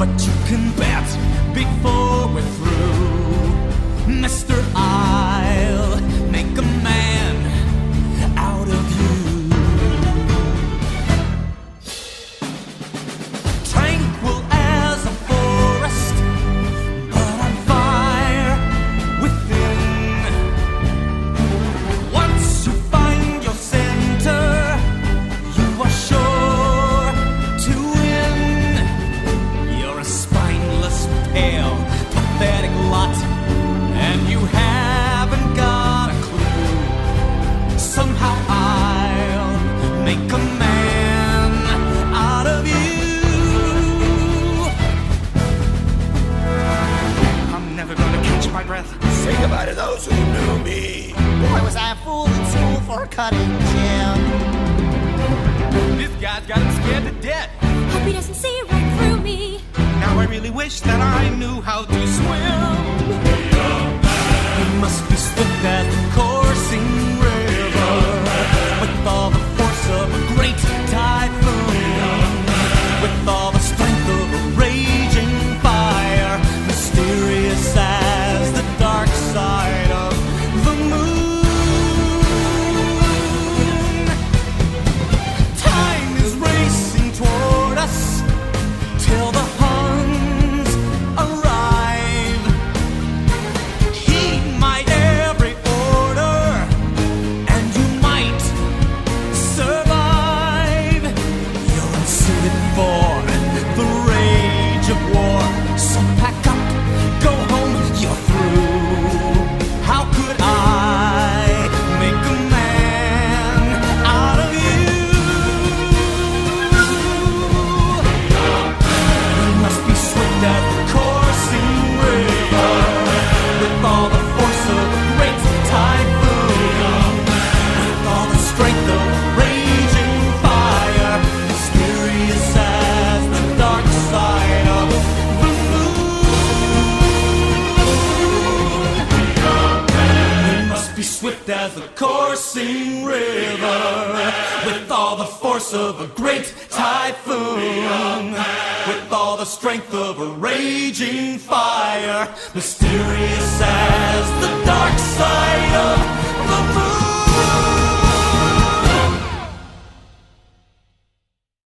But you can bet before we're through, Mr. I. those who knew me. Boy, was I a fool and sold for cutting gym. This guy's got him scared to death. Hope he doesn't see right through me. Now I really wish that I knew how to swim. swift as a coursing river, with all the force of a great typhoon, with all the strength of a raging fire, mysterious as the dark side of.